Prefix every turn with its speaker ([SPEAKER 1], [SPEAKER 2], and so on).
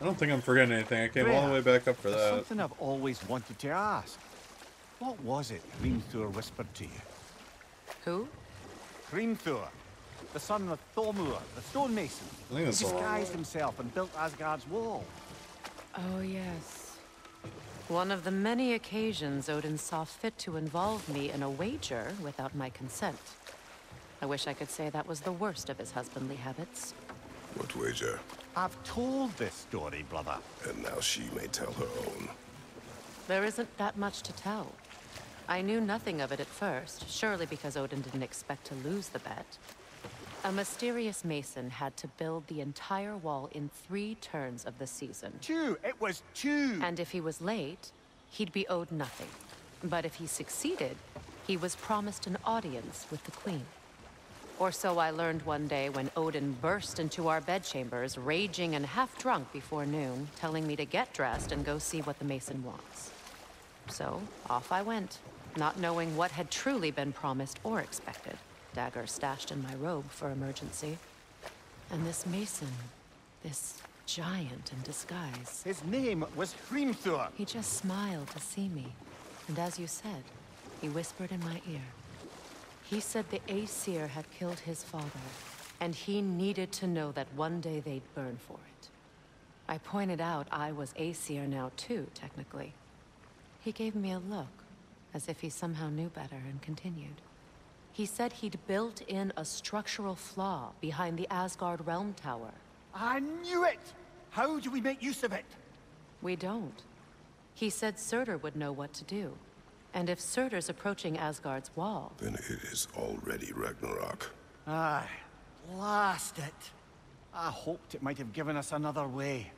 [SPEAKER 1] I don't think I'm forgetting anything. I came all the way back up for
[SPEAKER 2] There's
[SPEAKER 1] that.
[SPEAKER 2] something I've always wanted to ask. What was it Hrimthur whispered to you?
[SPEAKER 3] Who?
[SPEAKER 2] Hrimthur, the son of Thormur, the stonemason.
[SPEAKER 1] I think that's
[SPEAKER 2] He disguised himself and built Asgard's wall.
[SPEAKER 3] Oh, yes. One of the many occasions Odin saw fit to involve me in a wager without my consent. I wish I could say that was the worst of his husbandly habits.
[SPEAKER 4] What wager?
[SPEAKER 2] I've told this story, brother.
[SPEAKER 4] And now she may tell her own.
[SPEAKER 3] There isn't that much to tell. I knew nothing of it at first, surely because Odin didn't expect to lose the bet. A mysterious mason had to build the entire wall in three turns of the season.
[SPEAKER 2] Two! It was two!
[SPEAKER 3] And if he was late, he'd be owed nothing. But if he succeeded, he was promised an audience with the queen. Or so I learned one day when Odin burst into our bedchambers, raging and half drunk before noon, telling me to get dressed and go see what the mason wants. So off I went, not knowing what had truly been promised or expected. Dagger stashed in my robe for emergency. And this mason, this giant in disguise,
[SPEAKER 2] His name was Hrimthur.
[SPEAKER 3] he just smiled to see me. And as you said, he whispered in my ear. He said the Aesir had killed his father, and he needed to know that one day they'd burn for it. I pointed out I was Aesir now too, technically. He gave me a look, as if he somehow knew better, and continued. He said he'd built in a structural flaw behind the Asgard Realm Tower.
[SPEAKER 2] I knew it! How do we make use of it?
[SPEAKER 3] We don't. He said Surtur would know what to do. And if Surtur's approaching Asgard's wall,
[SPEAKER 4] Then it is already Ragnarok.
[SPEAKER 2] Aye, blast it. I hoped it might have given us another way.